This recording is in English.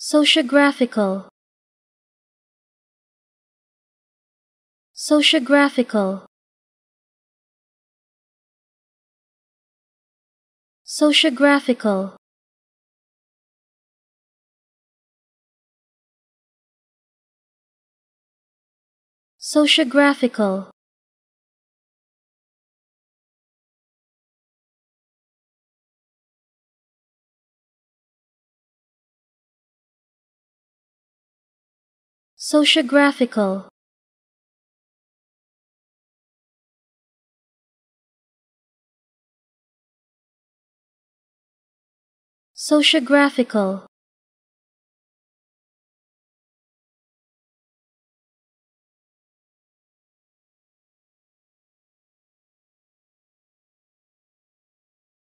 sociographical. Sociographical. Sociographical. Sociographical sociographical. Sociographical